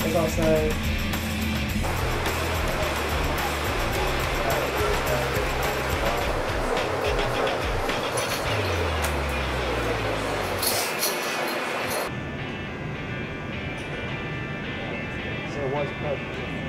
There's also it was.